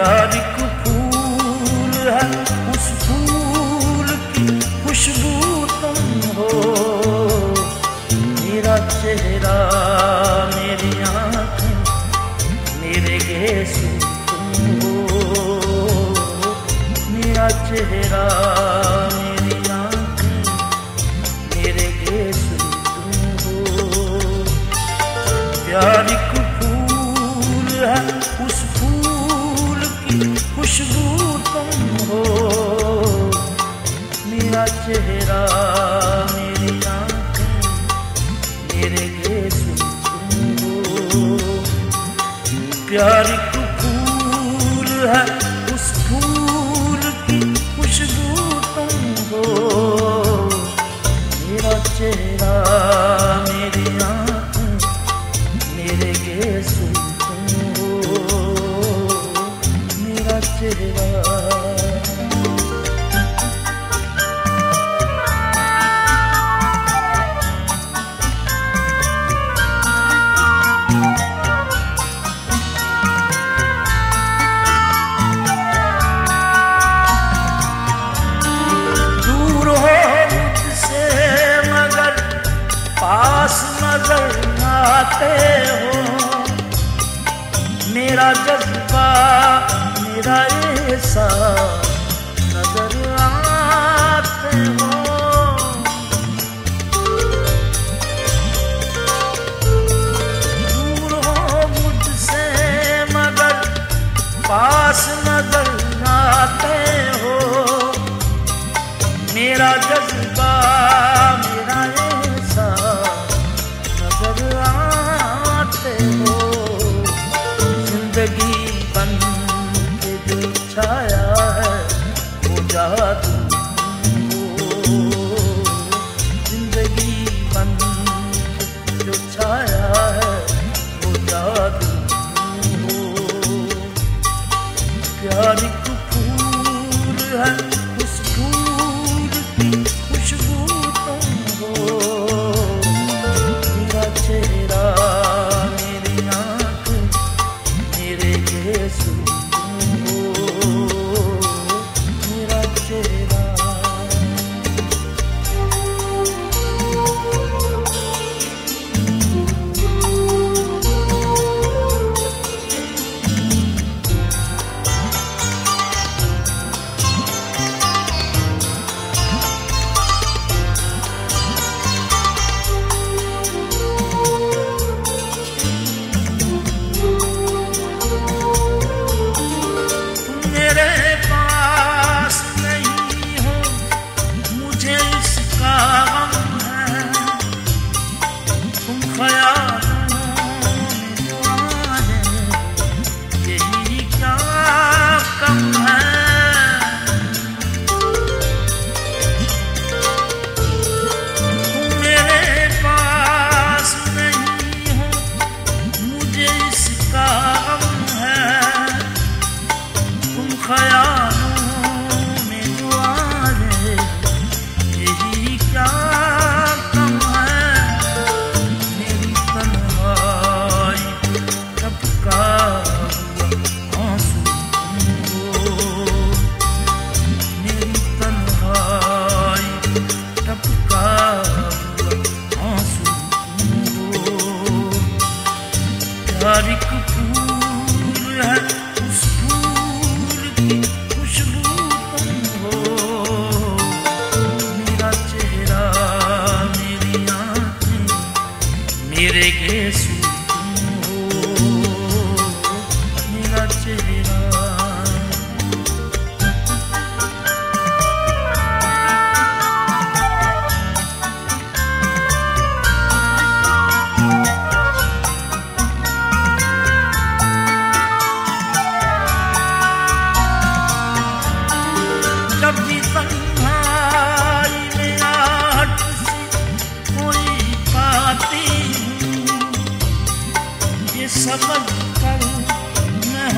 प्यार को फूल है, उस फूल की खुशबू तुम हो। मेरा चेहरा, मेरी आँख, मेरे घेसू तुम हो। मेरा चेहरा, मेरी आँख, मेरे घेसू तुम हो। प्यार खुशबू तुम हो। मेरा चेहरा, मेरी आँखें, मेरे घेसू तुम हो। प्यार को फूल है। मेरा जज्बा मेरा एहसास सबद कर न